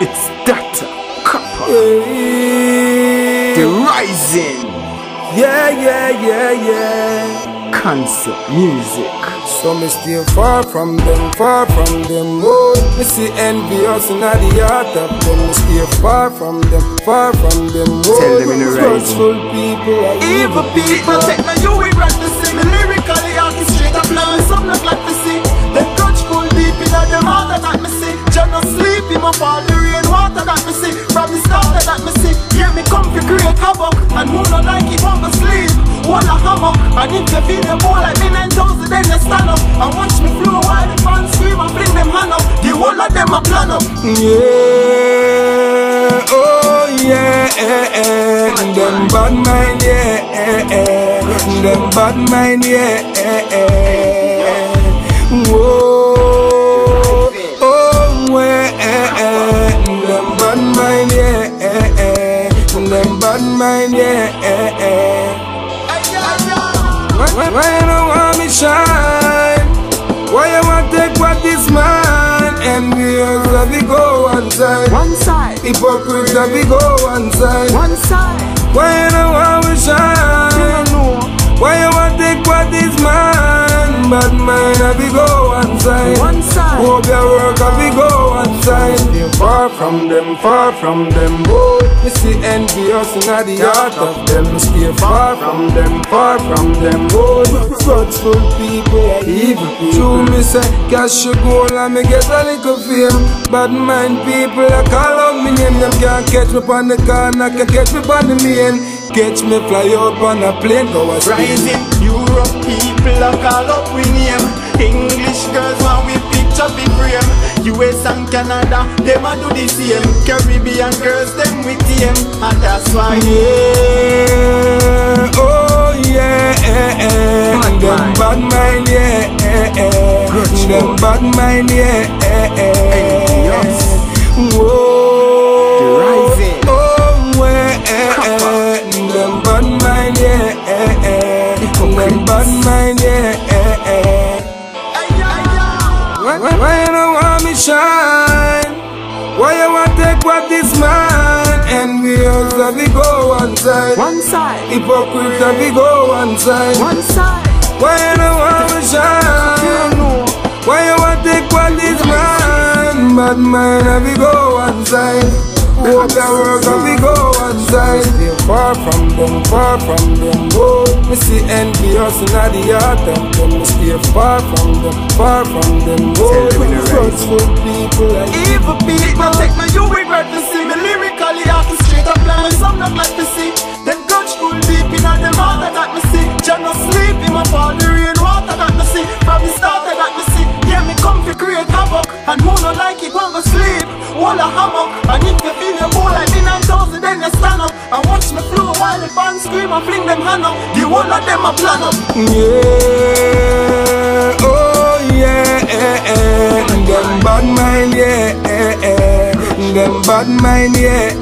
It's Dotta Coppa. The Rizzing. Yeah, yeah, yeah, yeah. Concept music. So me stay far from them, far from them. Oh, me see envious in the heart of them. Me stay far from them, far from them. Oh, Tell them in the Trustful people, are Evil people take my you we run to see me lyrically orchestrate a plan some look like to see Them grudgeful deep in them heart that me see Just sleep in my the water that me see. From the start that me see. Hear me come to create havoc. And who not like it won't go sleep? Wall a hammock. And you feel them more like me 9,000 then they stand up And watch me flow while the fans scream and bring them hand up. The whole of them a plan up. Yeah, oh yeah, eh. them bad mind, yeah, them bad mind, yeah, them bad mind, yeah, eh, eh. Why, why, why you don't want me shine? Why you want take what is mine? Envious of we go one side. One side, Hypocrite of we go one side. one side Why you don't want me shine? Why you want take what is mine? Bad mind of we go one side. One side. Hope your work of we go Stay far from them, far from them. Oh, me see envious in the heart of them. Me Stay far from them, far from them. Oh, grudgeful people, evil people. True, me say cash your goal and me get a little fame. Bad mind people, I call out me name. Them can't catch me on the corner, can catch me on the main. Catch me fly up on a plane, go a. Rising Europe people a call up we name English girls want we frame US and Canada them a do the same Caribbean girls them we tame And that's why Yeah, oh yeah, eh, eh. Bad them mind. bad mind, yeah, eh, eh. Grudge them mode. bad mind, yeah, eh. Envious. Whoa, The Rizzing. them bad mind, yeah, eh, eh. them bad mind, Envious we go one side. One side, Hypocrite of we go one side. one side Why you don't want me shine? Why you want to take what is mine? Bad mind of we go one side. Hope that work of we go one side. Stay far from them, far from them. Oh, me see envious in the heart of them. Me stay far from them, far from them. Oh, Tell them in the right. trustful people. I Evil people take my you regret to see me lyrically orchestrate a plan some not like to see Them grudgeful deep in them heart that me see. Just no sleep in my fall the rain water that me see. From the start that me see. Yeah me come to create havoc And who not like it won't go sleep? Wall a hammock And if you feel your bowl like me 9,000 then you stand up And watch me flow while the fans scream and fling them hand up. The whole of them a plan up. Yeah, oh yeah, eh, eh. them bad mind, yeah, eh, eh. them bad mind, yeah,